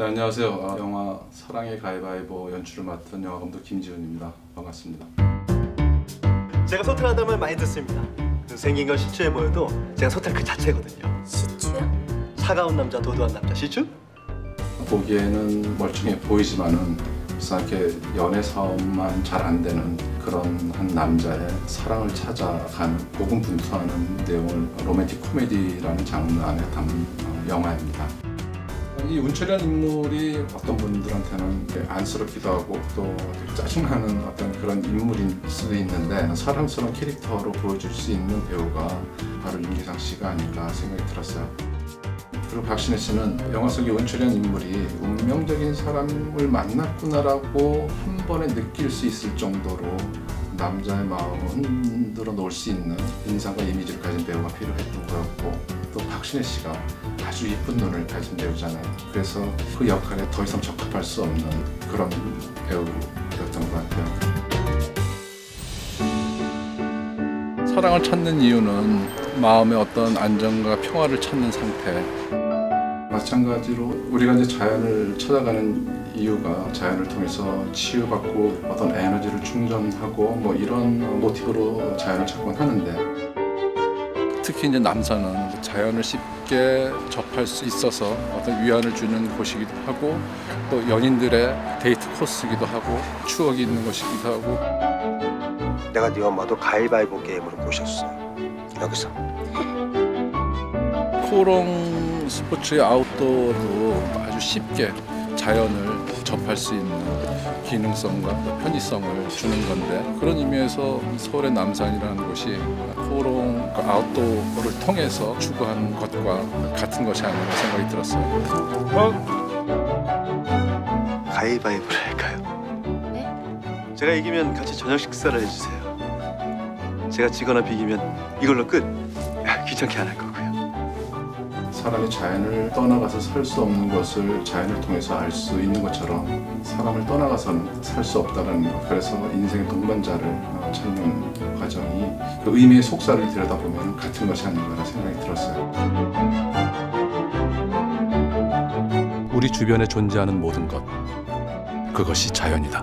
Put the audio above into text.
네 안녕하세요. 아, 영화 사랑의 가위바위보 연출을 맡은 영화감독 김지훈입니다. 반갑습니다. 제가 소탈하다는 말 많이 듣습니다. 생긴 건 시추해 보여도 제가 소탈 그 자체거든요. 시추요? 차가운 남자, 도도한 남자, 시추? 보기에는 멀쩡해 보이지만은 이상하게 연애 사업만 잘 안 되는 그런 한 남자의 사랑을 찾아가는 고군분투하는 내용을 로맨틱 코미디라는 장르 안에 담은 어, 영화입니다. 이 운철이라는 인물이 어떤 분들한테는 안쓰럽기도 하고 또 짜증나는 어떤 그런 인물일 수도 있는데 사랑스러운 캐릭터로 보여줄 수 있는 배우가 바로 윤기상 씨가 아닐까 생각이 들었어요. 그리고 박신혜 씨는 영화 속의 원철이라는 인물이 운명적인 사람을 만났구나라고 한 번에 느낄 수 있을 정도로 남자의 마음을 흔들어 놓을 수 있는 인상과 이미지를 가진 배우가 필요했던 거였고 또 박신혜 씨가 아주 예쁜 눈을 가진 배우잖아요. 그래서 그 역할에 더 이상 적합할 수 없는 그런 배우였던 것 같아요. 사랑을 찾는 이유는 마음의 어떤 안정과 평화를 찾는 상태. 마찬가지로 우리가 이제 자연을 찾아가는 이유가 자연을 통해서 치유받고 어떤 에너지를 충전하고 뭐 이런 모티브로 자연을 찾곤 하는데 특히 이제 남산은 자연을 쉽게 접할 수 있어서 어떤 위안을 주는 곳이기도 하고 또 연인들의 데이트 코스이기도 하고 추억이 있는 곳이기도 하고 내가 네 엄마도 가위바위보 게임으로 모셨어. 여기서. 코롱 스포츠의 아웃도어도 아주 쉽게 자연을 접할 수 있는 기능성과 또 편의성을 주는 건데 그런 의미에서 서울의 남산이라는 곳이 코롱 그 아웃도어를 통해서 추구하는 것과 같은 것이 아닌가 생각이 들었어요. 가위바위보를 할까요? 네? 제가 이기면 같이 저녁 식사를 해주세요. 제가 지거나 비기면 이걸로 끝. 귀찮게 안 할 거고요. 사람이 자연을 떠나가서 살 수 없는 것을 자연을 통해서 알 수 있는 것처럼 사람을 떠나가서는 살 수 없다는 것. 그래서 인생의 동반자를 어, 찾는 과정이 그 의미의 속살을 들여다보면 같은 것이 아닌가 생각이 들었어요. 우리 주변에 존재하는 모든 것 그것이 자연이다.